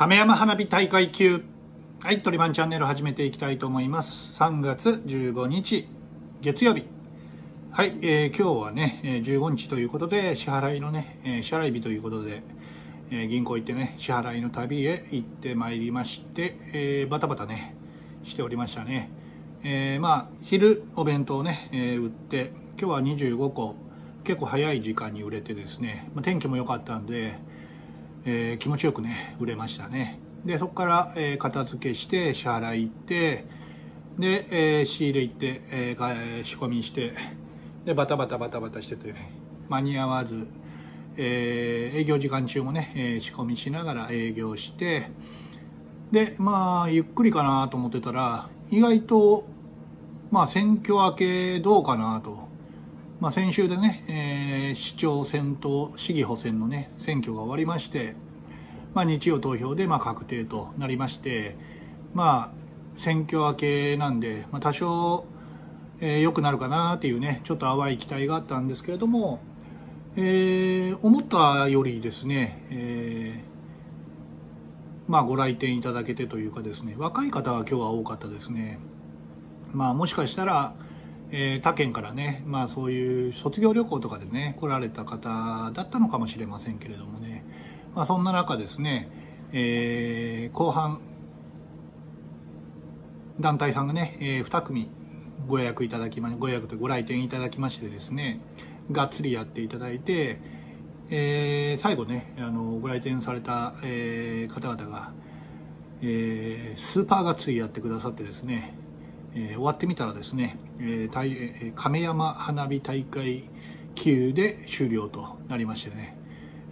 亀山花火大会級。はいトリマンチャンネル始めていきたいと思います。3月15日月曜日。はい、えー、今日はね15日ということで支払いのね、え、支払い日ということで、え、銀行行ってね支払いの旅へ行ってまいりまして、えー、バタバタねしておりましたね。えー、まあ昼お弁当ね、え、売って今日は25個。結構早い時間に売れてですね、ま、天気も良かったんで、えー、気持ちよくね売れましたね。でそこから、えー、片付けして支払い行ってで、えー、仕入れ行って、えー、仕込みしてでバタバタバタバタしててね。間に合わず、えー、営業時間中もね、えー、仕込みしながら営業してでまあゆっくりかなと思ってたら意外とまあ選挙明けどうかなとまあ、先週でね、えー、市長選と市議補選のね選挙が終わりまして、まあ、日曜投票でまあ確定となりましてまあ選挙明けなんで、まあ、多少良、えー、くなるかなっていうねちょっと淡い期待があったんですけれども、えー、思ったよりですね、えー、まあご来店いただけてというかですね若い方が今日は多かったですね。まあもしかしたらえー、他県からね、まあ、そういう卒業旅行とかでね来られた方だったのかもしれませんけれどもね、まあ、そんな中ですね、えー、後半団体さんがね、えー、2組ご予約いただきまご予約とご来店いただきましてですねがっつりやっていただいて、えー、最後ねあのご来店された、えー、方々が、えー、スーパーがっつりやってくださってですねえー、終わってみたらですね、えー、亀山花火大会級で終了となりましてね、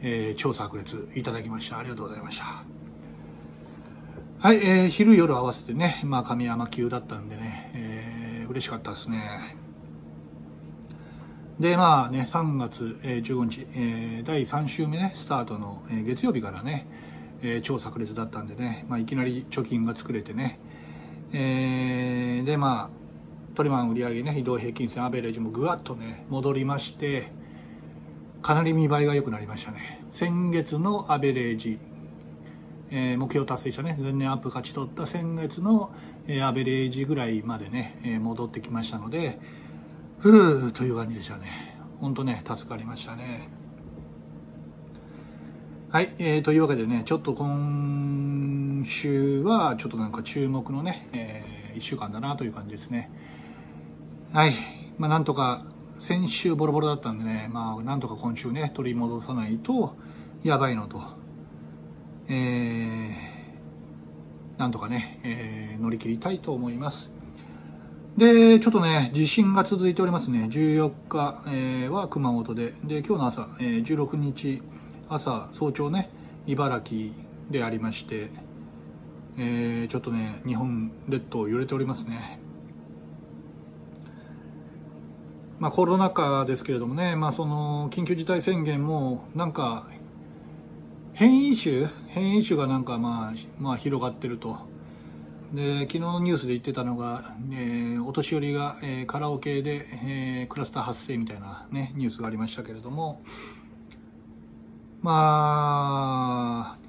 えー、超炸裂いただきました。ありがとうございました。はい、えー、昼夜合わせてね、まあ、亀山級だったんでね、えー、嬉しかったですね。でまあね3月、えー、15日、えー、第3週目ねスタートの、えー、月曜日からね、えー、超炸裂だったんでね、まあ、いきなり貯金が作れてね、えー、でまあトリマン売り上げね移動平均線アベレージもぐわっとね戻りましてかなり見栄えが良くなりましたね。先月のアベレージ、えー、目標達成したね前年アップ勝ち取った先月の、えー、アベレージぐらいまでね、えー、戻ってきましたのでふうという感じでしたね。本当ね助かりましたね。はい、えー、というわけでねちょっと今週はちょっとなんか注目のね、えー、1週間だなという感じですね。はい。まあなんとか、先週ボロボロだったんでね、まあなんとか今週ね、取り戻さないとやばいのと、えー、なんとかね、えー、乗り切りたいと思います。で、ちょっとね、地震が続いておりますね。14日、えー、は熊本で、で、今日の朝、えー、16日朝、早朝ね、茨城でありまして、えー、ちょっとね日本列島揺れておりますね。まあコロナ禍ですけれどもね、まあ、その緊急事態宣言もなんか変異種変異種がなんかまあ、まあ、広がってると。で昨日のニュースで言ってたのが、えー、お年寄りが、えー、カラオケで、えー、クラスター発生みたいな、ね、ニュースがありましたけれども。まあ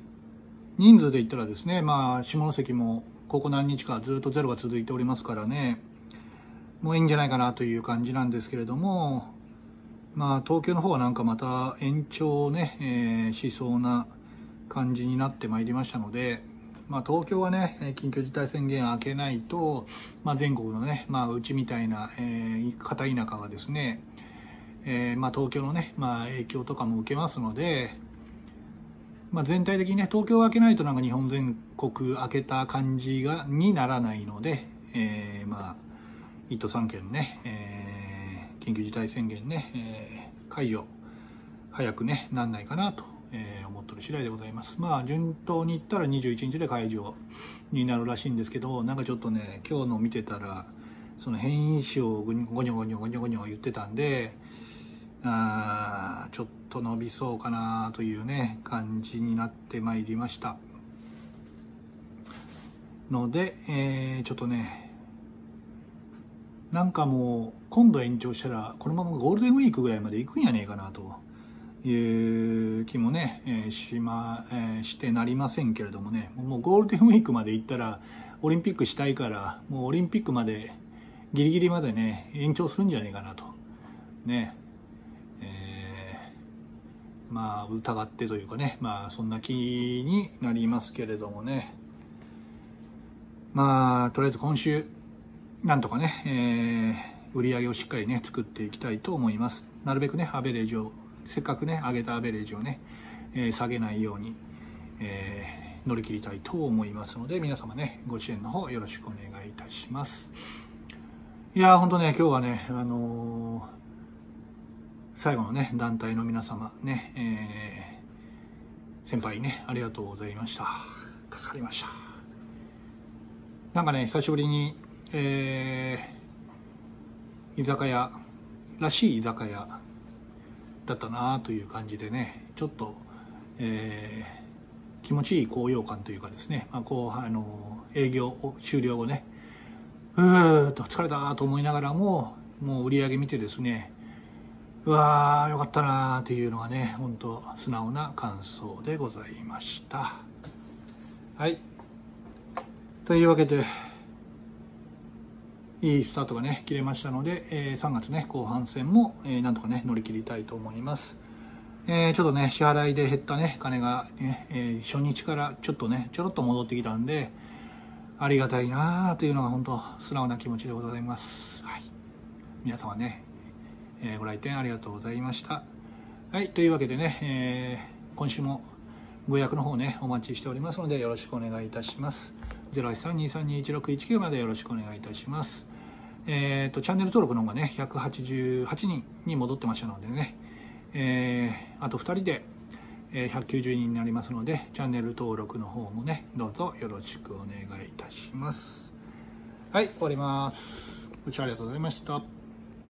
人数で言ったらですね、まあ、下関もここ何日かずっとゼロが続いておりますからね、もういいんじゃないかなという感じなんですけれども、まあ、東京の方はなんかまた延長ね、えー、しそうな感じになってまいりましたので、まあ、東京はね、緊急事態宣言明けないと、まあ、全国のね、まあ、うちみたいな、えー、片田舎はですね、えー、まあ、東京のね、まあ、影響とかも受けますので、まあ、全体的にね東京を開けないとなんか日本全国開けた感じがにならないので、えー、まあ1都3県ね、えー、緊急事態宣言ね、えー、解除早くねなんないかなと、えー、思ってる次第でございます。まあ順当にいったら21日で解除になるらしいんですけどなんかちょっとね今日の見てたらその変異種をゴニョゴニョゴニョゴニョ言ってたんであちょっとと伸びそうかなというね感じになってまいりましたので、えー、ちょっとねなんかもう今度延長したらこのままゴールデンウィークぐらいまで行くんやねえかなという気もね、えー、しま、えー、してなりませんけれどもね、もうゴールデンウィークまで行ったら、オリンピックしたいから、もうオリンピックまで、ギリギリまでね、延長するんじゃないかなと。ね。まあ、疑ってというかね、まあ、そんな気になりますけれどもね。まあ、とりあえず今週、なんとかね、えー、売り上げをしっかりね、作っていきたいと思います。なるべくね、アベレージをせっかくね上げたアベレージをね、えー、下げないように、えー、乗り切りたいと思いますので皆様ねご支援の方よろしくお願いいたしますいやー本当ね今日はねあのー、最後のね団体の皆様ね、えー、先輩ねありがとうございました。助かりました。なんかね久しぶりにえー、居酒屋らしい居酒屋だったなという感じでねちょっと、えー、気持ちいい高揚感というかですね、まあ、こうあの営業終了後ねうーっと疲れたと思いながらももう売り上げ見てですねうわーよかったなーっていうのがね本当素直な感想でございましたはいというわけでいいスタートがね、切れましたので、えー、3月ね、後半戦も、えー、なんとかね、乗り切りたいと思います。えー、ちょっとね、支払いで減ったね、金がね、えー、初日からちょっとね、ちょろっと戻ってきたんで、ありがたいなというのが本当、素直な気持ちでございます。はい。皆様ね、えー、ご来店ありがとうございました。はい、というわけでね、えー、今週もご予約の方ね、お待ちしておりますので、よろしくお願いいたします。083-232-1619までよろしくお願いいたします。えっ、ー、と、チャンネル登録の方がね、188人に戻ってましたのでね、えー、あと2人で、え、190人になりますので、チャンネル登録の方もね、どうぞよろしくお願いいたします。はい、終わります。ご視聴ありがとうございました。